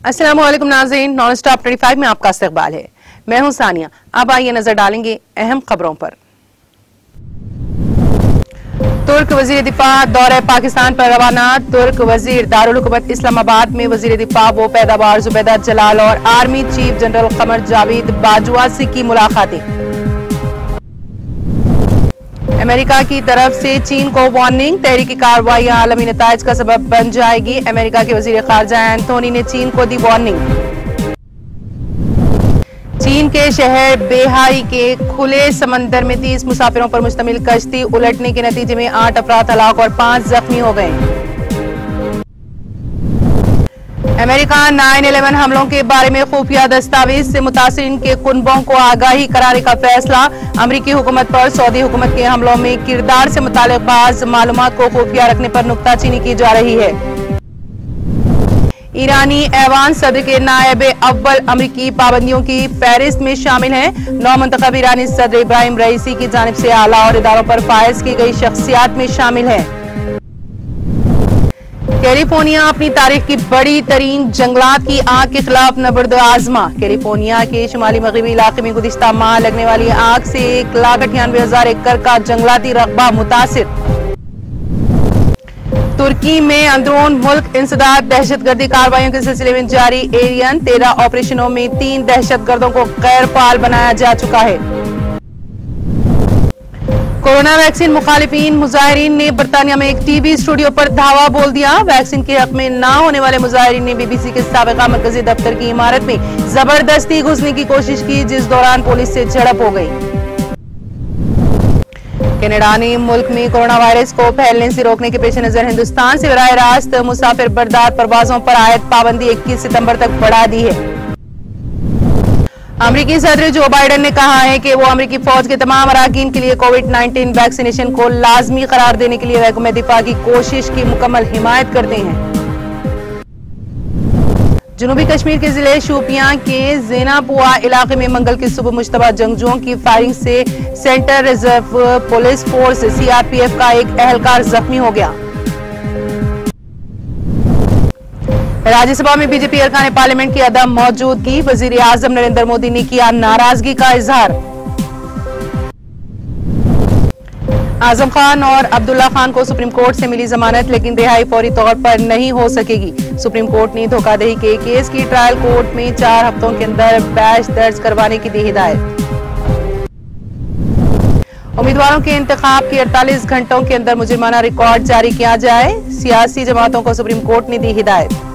अस्सलाम वालेकुम नाजरीन नॉन स्टॉप 25 में आपका इस्तकबाल है। मैं हूँ सानिया। अब आइए नज़र डालेंगे अहम खबरों पर। तुर्क वज़ीर दिफा दौरे पाकिस्तान पर रवाना। तुर्क वज़ीर दारुलकूमत इस्लामाबाद में वज़ीर दिफा वो पैदावार, जुबैदा जलाल और army chief general Qamar Javed बाजवासी की मुलाकातें। अमेरिका की तरफ़ से चीन को वार्निंग, तहरीकी कार्रवाई आलमी नतज का सबब बन जाएगी। अमेरिका के वज़ीर खारजा एंथोनी ने चीन को दी वार्निंग। चीन के शहर बेहाई के खुले समंदर में तीस मुसाफिरों पर मुश्तमिल कश्ती उलटने के नतीजे में आठ अफराद हलाक और पाँच जख्मी हो गए। अमेरिका 9/11 हमलों के बारे में खुफिया दस्तावेज़ से मुतासरीन के कुनबों को आगाही कराने का फैसला। अमरीकी हुकूमत पर सऊदी हुकूमत के हमलों में किरदार से मुतालिक बाज मालूम को खुफिया रखने पर नुकताचीनी की जा रही है। ईरानी ऐवान सदर के नायब अव्वल अमरीकी पाबंदियों की फहरिस्त में शामिल हैं। नौ मंतखब ईरानी सदर इब्राहिम रईसी की जानब से आला और इदारों पर फायज की गई शख्सियात में शामिल हैं। कैलिफ़ोर्निया अपनी तारीख की बड़ी तरीन जंगलात की आग के खिलाफ नबर्द आजमा। कैलिफ़ोर्निया के शुमाली मगरबी इलाके में गुजश्ता माह लगने वाली आग से एक लाख अठानवे हज़ार एकड़ का जंगलाती रकबा मुतासर। तुर्की में अंदरून मुल्क इंसदाद दहशत गर्दी कार्रवाई के सिलसिले में जारी एरियन। तेरह ऑपरेशनों में तीन दहशत गर्दों को गैर फाल बनाया जा चुका है। कोरोना वैक्सीन मुखालिफिन मुजाहरीन ने बरतानिया में एक टीवी स्टूडियो पर धावा बोल दिया। वैक्सीन के हक में ना होने वाले मुजाहरीन ने बीबीसी के सबका मरकजी दफ्तर की इमारत में ज़बरदस्ती घुसने की कोशिश की, जिस दौरान पुलिस से झड़प हो गई। कनाडा ने मुल्क में कोरोना वायरस को फैलने से रोकने के पेश नज़र हिंदुस्तान से बरह रास्त मुसाफिर बरदार प्रवासों पर आयत पाबंदी 21 सितंबर तक बढ़ा दी है। अमरीकी सदर जो बाइडेन ने कहा है कि वो अमरीकी फौज के तमाम अरकान के लिए कोविड 19 वैक्सीनेशन को लाजमी करार देने के लिए महकमे दिफा की कोशिश की मुकम्मल हिमायत करते हैं। जनूबी कश्मीर के ज़िले शोपियाँ के जेनापुआ इलाके में मंगल की सुबह मुशतबा जंगजुओं की फायरिंग से centre reserve police force CRPF का एक अहलकार जख्मी हो गया। राज्यसभा में बीजेपी अरकान पार्लियामेंट की अदम मौजूदगी। वज़ीर आज़म नरेंद्र मोदी ने किया नाराज़गी का इजहार। आज़म खान और अब्दुल्ला खान को सुप्रीम कोर्ट से मिली जमानत, लेकिन रिहाई फौरी तौर पर नहीं हो सकेगी। सुप्रीम कोर्ट ने धोखाधड़ी के केस की ट्रायल कोर्ट में चार हफ्तों के अंदर बैच दर्ज करवाने की दी हिदायत। उम्मीदवारों के इंतखाब के 48 घंटों के अंदर मुजरमाना रिकॉर्ड जारी किया जाए। सियासी जमातों को सुप्रीम कोर्ट ने दी हिदायत।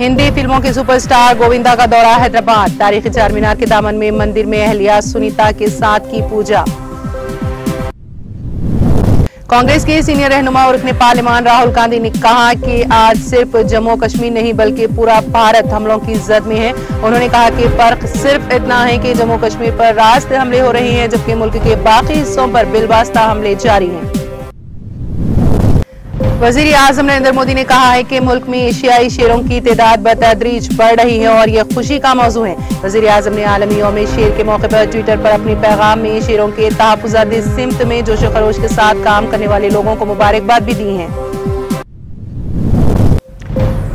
हिंदी फ़िल्मों के सुपरस्टार गोविंदा का दौरा हैदराबाद। तारीखी चार मीनार के दामन में मंदिर में अहलिया सुनीता के साथ की पूजा। कांग्रेस के सीनियर रहनुमा और रुकने पार्लियामान राहुल गांधी ने कहा कि आज सिर्फ़ जम्मू कश्मीर नहीं, बल्कि पूरा भारत हमलों की जद में है। उन्होंने कहा कि फ़र्क सिर्फ़ इतना है कि जम्मू कश्मीर पर रास्ते हमले हो रहे हैं, जबकि मुल्क के बाकी हिस्सों पर बिलवास्ता हमले जारी हैं। वज़ीर आज़म नरेंद्र मोदी ने कहा है कि मुल्क में एशियाई शेरों की तादाद बतदरीज बढ़ रही है और यह खुशी का मौजू है। वज़ीर आज़म ने आलमी योम शेर के मौके पर ट्विटर पर अपने पैगाम में शेरों के तहफात सिमत में जोश खरोश के साथ काम करने वाले लोगों को मुबारकबाद भी दी है।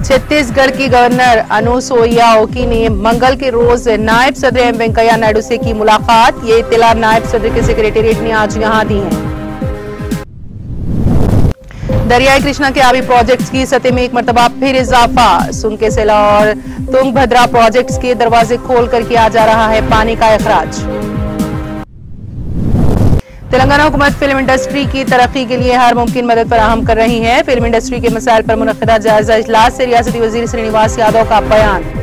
छत्तीसगढ़ की गवर्नर अनुसोईया ओकी ने मंगल के रोज नायब सदर एम वेंकैया नायडू से की मुलाकात। ये इतला नायब सदर के सेक्रेटेरिएट ने आज यहाँ दी है। दरियाई कृष्णा के आबी प्रोजेक्ट्स की सतह में एक मरतबा फिर इजाफा। सुनकेसेला और तुंगभद्रा प्रोजेक्ट्स के दरवाजे खोल कर किया जा रहा है पानी का अखराज। तेलंगाना हुकूमत फ़िल्म इंडस्ट्री की तरक्की के लिए हर मुमकिन मदद फराहम कर रही है। फ़िल्म इंडस्ट्री के मसाइल पर मुनदा जायजा इजलास से रियाती वज़ीर श्रीनिवास यादव का बयान।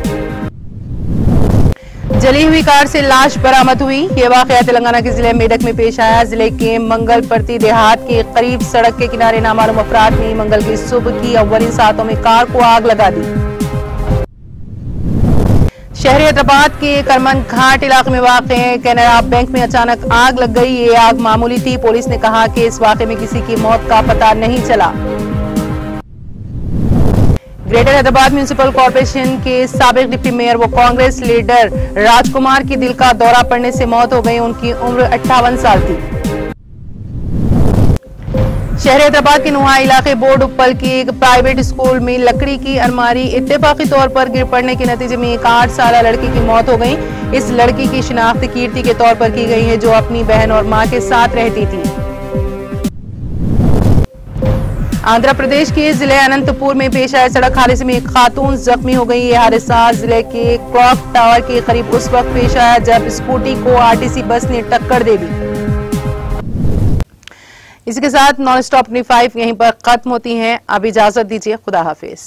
जली हुई कार से लाश बरामद हुई। ये वाकया तेलंगाना के ज़िले मेडक में पेश आया। ज़िले के मंगल प्रति देहात के करीब सड़क के किनारे नामालूम अफराद ने मंगल की सुबह की अव्वली सातों में कार को आग लगा दी। शहरी हैदराबाद के करमन घाट इलाके में वाक़ कैनरा बैंक में अचानक आग लग गई। ये आग मामूली थी। पुलिस ने कहा कि इस वाक़े में किसी की मौत का पता नहीं चला। ग्रेटर हैदराबाद म्यूनिसिपल कॉरपोरेशन के सबक डिप्टी मेयर व कांग्रेस लीडर राजकुमार की दिल का दौरा पड़ने से मौत हो गई, उनकी उम्र अट्ठावन साल थी। शहर हैदराबाद के नुहा इलाके बोर्ड उपल की एक प्राइवेट स्कूल में लकड़ी की अलमारी इत्तेफाकी तौर पर गिर पड़ने के नतीजे में एक आठ साल लड़की की मौत हो गई। इस लड़की की शिनाख्त कीर्ति के तौर पर की गई है, जो अपनी बहन और माँ के साथ रहती थी। आंध्र प्रदेश के ज़िले अनंतपुर में पेश आए सड़क हादसे में एक खातून जख्मी हो गई। ये हादसा ज़िले के क्लॉक टावर के करीब उस वक्त पेश आया, जब स्कूटी को आरटीसी बस ने टक्कर दे दी। इसी के साथ नॉन स्टॉप यहीं पर खत्म होती हैं। अब इजाज़त दीजिए, खुदा हाफिज।